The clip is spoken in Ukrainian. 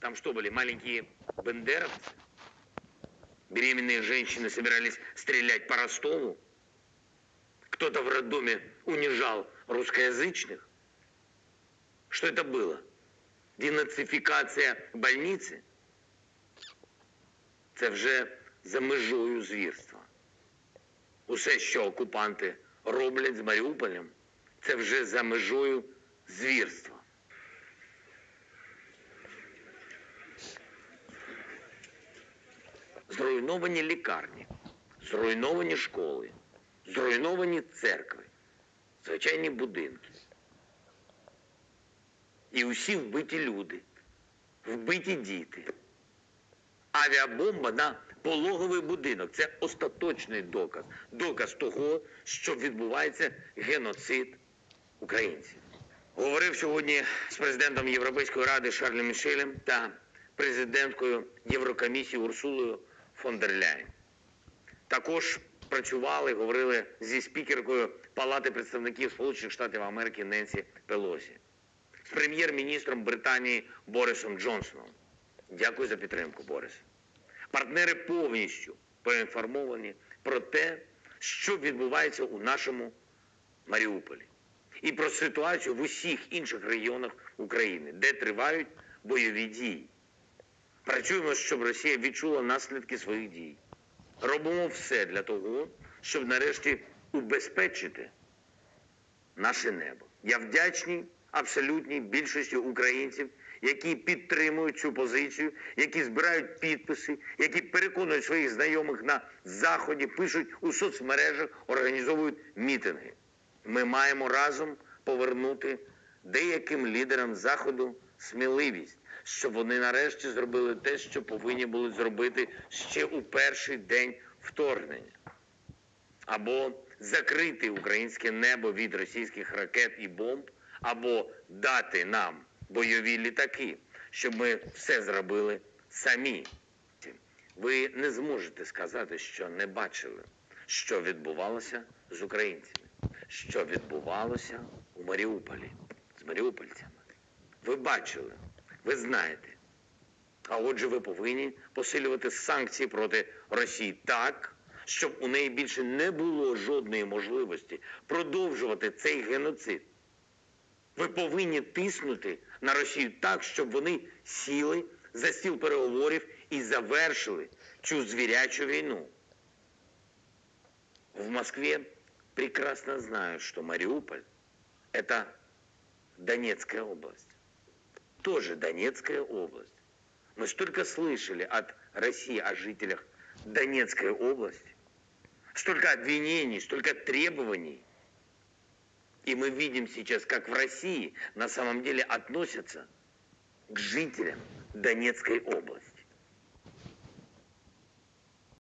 Там что были, маленькие бендеровцы? Беременные женщины собирались стрелять по Ростову? Кто-то в роддоме унижал русскоязычных? Что это было? Денацифікація больниці? Це вже за межою звірства. Усе, що окупанти роблять з Маріуполем, це вже за межою звірства. Зруйновані лікарні, зруйновані школи, зруйновані церкви, звичайні будинки. І усі вбиті люди, вбиті діти. Авіабомба на пологовий будинок це остаточний доказ. Доказ того, що відбувається геноцид українців. Говорив сьогодні з президентом Європейської ради Шарлем Мішелем та президенткою Єврокомісії Урсулою фон дер Ляйн. Також працювали, говорили зі спікеркою Палати представників Сполучених Штатів Америки Ненсі Пелосі, з прем'єр-міністром Британії Борисом Джонсоном. Дякую за підтримку, Борис. Партнери повністю поінформовані про те, що відбувається у нашому Маріуполі, і про ситуацію в усіх інших регіонах України, де тривають бойові дії. Працюємо, щоб Росія відчула наслідки своїх дій. Робимо все для того, щоб нарешті убезпечити наше небо. Я вдячний абсолютній більшості українців, які підтримують цю позицію, які збирають підписи, які переконують своїх знайомих на заході, пишуть у соцмережах, організовують мітинги. Ми маємо разом повернути деяким лідерам заходу сміливість, щоб вони нарешті зробили те, що повинні були зробити ще у перший день вторгнення або закрити українське небо від російських ракет і бомб, або дати нам бойові літаки, щоб ми все зробили самі. Ви не зможете сказати, що не бачили, що відбувалося з українцями, що відбувалося у Маріуполі з маріупольцями. Ви бачили, ви знаєте. А отже, ви повинні посилювати санкції проти Росії так, щоб у неї більше не було жодної можливості продовжувати цей геноцид. Ви повинні тиснути на Росію так, щоб вони сіли за стіл переговорів і завершили цю звірячу війну. В Москве прекрасно знают, что Мариуполь – это Донецкая область. Тоже Донецкая область. Мы столько слышали от России о жителях Донецкой области, столько обвинений, столько требований. И мы видим сейчас, как в России на самом деле относятся к жителям Донецкой области.